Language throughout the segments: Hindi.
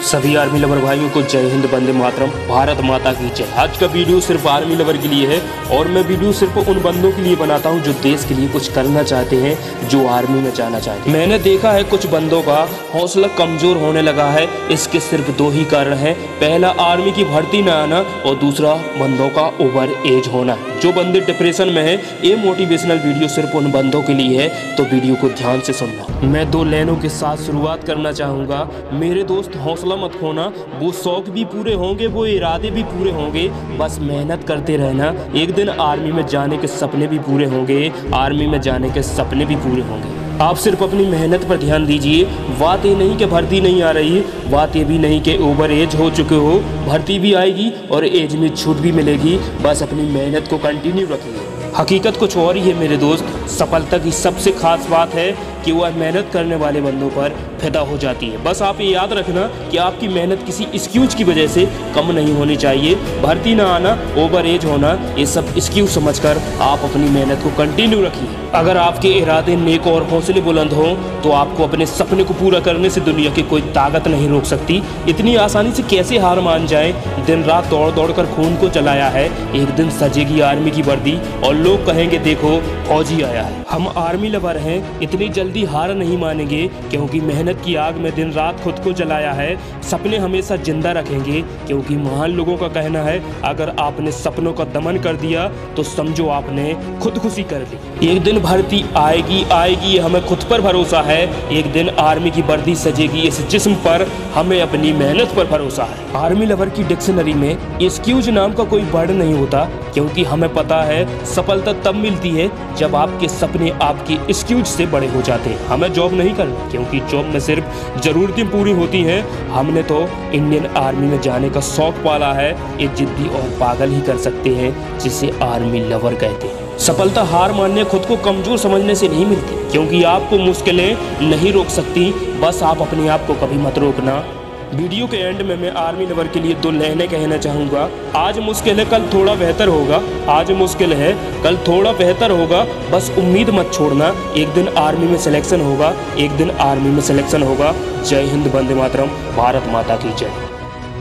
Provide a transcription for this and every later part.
सभी आर्मी लवर भाइयों को जय हिंद बंदे मातरम। भारत माता की जय। आज का वीडियो सिर्फ़ आर्मी लवर के लिए है और मैं वीडियो सिर्फ़ उन बंदों के लिए बनाता हूँ जो देश के लिए कुछ करना चाहते हैं, जो आर्मी में जाना चाहते हैं। मैंने देखा है कुछ बंदों का हौसला कमज़ोर होने लगा है। इसके सिर्फ़ दो ही कारण है। पहला, आर्मी की भर्ती न आना और दूसरा, बंदों का ओवर एज होना। जो बंदे डिप्रेशन में है, ये मोटिवेशनल वीडियो सिर्फ़ उन बंदों के लिए है तो वीडियो को ध्यान से सुनना। मैं दो लाइनों के साथ शुरुआत करना चाहूँगा। मेरे दोस्त, हौसला मत खोना। वो शौक भी पूरे होंगे, वो इरादे भी पूरे होंगे। बस मेहनत करते रहना। एक दिन आर्मी में जाने के सपने भी पूरे होंगे। आर्मी में जाने के सपने भी पूरे होंगे। आप सिर्फ़ अपनी मेहनत पर ध्यान दीजिए। बात ये नहीं कि भर्ती नहीं आ रही, बात ये भी नहीं कि ओवर एज हो चुके हो। भर्ती भी आएगी और एज में छूट भी मिलेगी। बस अपनी मेहनत को कंटिन्यू रखिए। हकीकत कुछ और ही है मेरे दोस्त। सफलता की सबसे खास बात है कि वह मेहनत करने वाले बंदों पर फिदा हो जाती है। बस आप ये याद रखना कि आपकी मेहनत किसी एक्सक्यूज की वजह से कम नहीं होनी चाहिए। भर्ती ना आना ओवर एज होना, ये सब एक्सक्यूज समझकर आप अपनी मेहनत को कंटिन्यू रखिए। अगर आपके इरादे नेक और हौसले बुलंद हों तो आपको अपने सपने को पूरा करने से दुनिया की कोई ताकत नहीं रोक सकती। इतनी आसानी से कैसे हार मान जाए? दिन रात दौड़ दौड़ कर खून को चलाया है। एक दिन सजेगी आर्मी की वर्दी और लोग कहेंगे, देखो, फौजी आया है। हम आर्मी लवर हैं, इतनी जल्दी हार नहीं मानेंगे, क्योंकि मेहनत की आग में दिन रात खुद को जलाया है। सपने हमेशा ज़िंदा रखेंगे, क्योंकि महान लोगों का कहना है, अगर आपने सपनों का दमन कर दिया तो समझो आपने खुदकुशी कर ली। एक दिन भर्ती आएगी आएगी, हमें खुद पर भरोसा है। एक दिन आर्मी की वर्दी सजेगी, इस जिस्म पर हमें अपनी मेहनत पर भरोसा है। आर्मी लवर की डिक्शनरी में एक्सक्यूज नाम का कोई वर्ड नहीं होता क्योंकि हमें पता है, सफलता तब मिलती है जब आपके सपने आपकी एक्सक्यूज से बड़े हो जाते हैं। हमें जॉब नहीं करना, क्योंकि जॉब में सिर्फ़ ज़रूरतें पूरी होती हैं। हमने तो इंडियन आर्मी में जाने का शौक पाला है, ये जिद्दी और पागल ही कर सकते हैं, जिसे आर्मी लवर कहते हैं। सफलता हार मानने खुद को कमज़ोर समझने से नहीं मिलती, क्योंकि आपको मुश्किलें नहीं रोक सकती। बस आप अपने आप को कभी मत रोकना। वीडियो के एंड में मैं आर्मी लवर के लिए दो लाइनें कहना चाहूँगा। आज मुश्किल है, कल थोड़ा बेहतर होगा। आज मुश्किल है, कल थोड़ा बेहतर होगा। बस उम्मीद मत छोड़ना, एक दिन आर्मी में सिलेक्शन होगा, एक दिन आर्मी में सिलेक्शन होगा। जय हिंद बंदे मातरम, भारत माता की जय।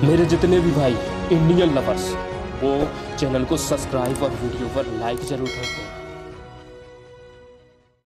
मेरे जितने भी भाई इंडियन लवर्स वो चैनल को सब्सक्राइब और वीडियो पर लाइक ज़रूर करते हैं।